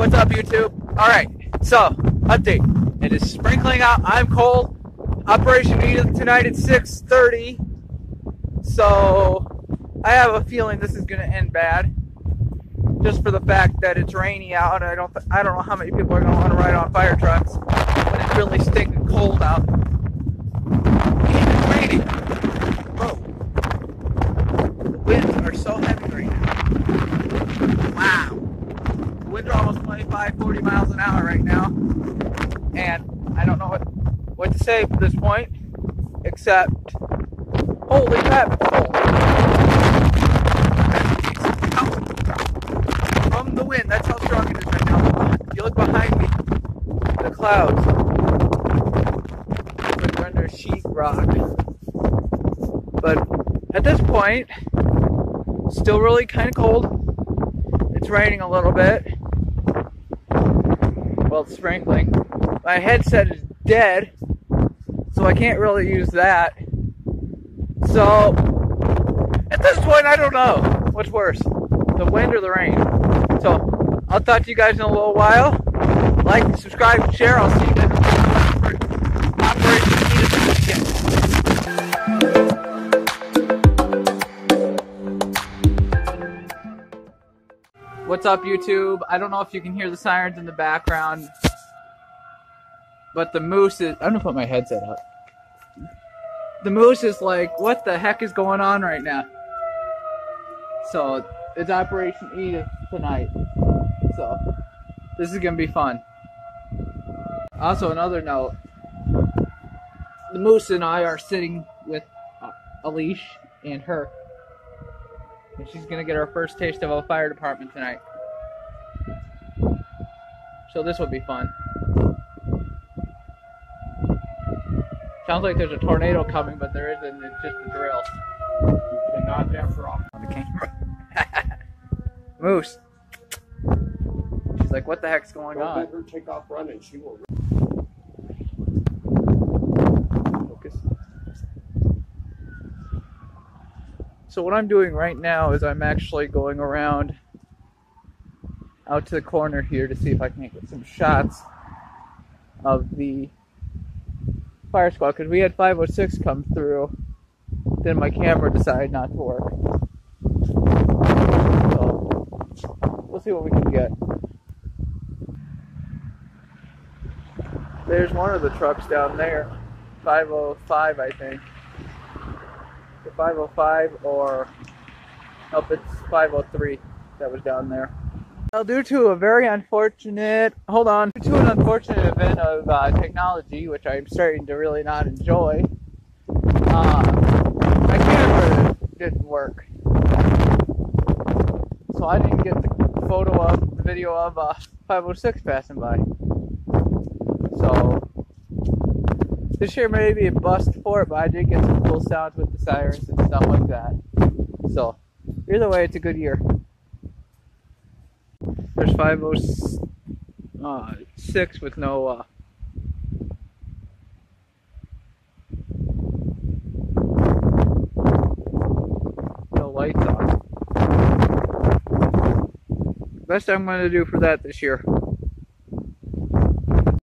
what's up, YouTube? All right, so update. It is sprinkling out. I'm cold. Operation Edith tonight at 6:30. So I have a feeling this is going to end bad, just for the fact that it's rainy out. I don't. I don't know how many people are going to want to ride on fire trucks when it's really stinking cold out. 35, 40 miles an hour right now. And I don't know what, what to say at this point, except, holy crap, From the wind, that's how strong it is right now. If you look behind me, the clouds. We're under sheetrock. But at this point, still really kind of cold. It's raining a little bit well, it's sprinkling. My headset is dead, so I can't really use that. So, at this point, I don't know what's worse, the wind or the rain. So, I'll talk to you guys in a little while. Like, subscribe, share. I'll see you guys What's up, YouTube? I don't know if you can hear the sirens in the background, but the moose is. I'm gonna put my headset up. The moose is like, what the heck is going on right now? So, it's Operation Edith tonight. So, this is gonna be fun. Also, another note the moose and I are sitting with uh, a leash and her and she's gonna get her first taste of a fire department tonight. So this will be fun. Sounds like there's a tornado coming, but there isn't. It's just a drill. And not after all. On the camera. Moose. She's like, what the heck's going Don't on? let her take off running. She will. So what I'm doing right now is I'm actually going around out to the corner here to see if I can get some shots of the fire squad because we had 506 come through. Then my camera decided not to work. So we'll see what we can get. There's one of the trucks down there. 505, I think. The 505 or nope, it's 503 that was down there. Well, due to a very unfortunate, hold on, due to an unfortunate event of uh, technology, which I'm starting to really not enjoy, uh, my camera didn't work. So I didn't get the photo of, the video of uh, 506 passing by. So, this year may be a bust for it, but I did get some cool sounds with the sirens and stuff like that. So, either way, it's a good year. There's 506 with no uh, no lights on. Best I'm going to do for that this year.